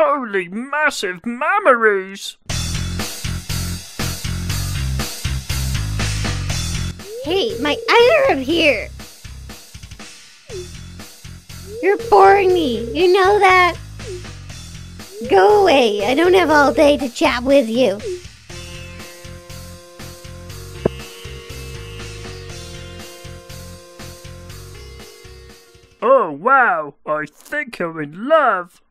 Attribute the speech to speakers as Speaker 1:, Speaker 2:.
Speaker 1: Holy massive memories!
Speaker 2: Hey, my eyes are up here. You're boring me. You know that? Go away. I don't have all day to chat with you.
Speaker 1: Oh wow, I think I'm in love.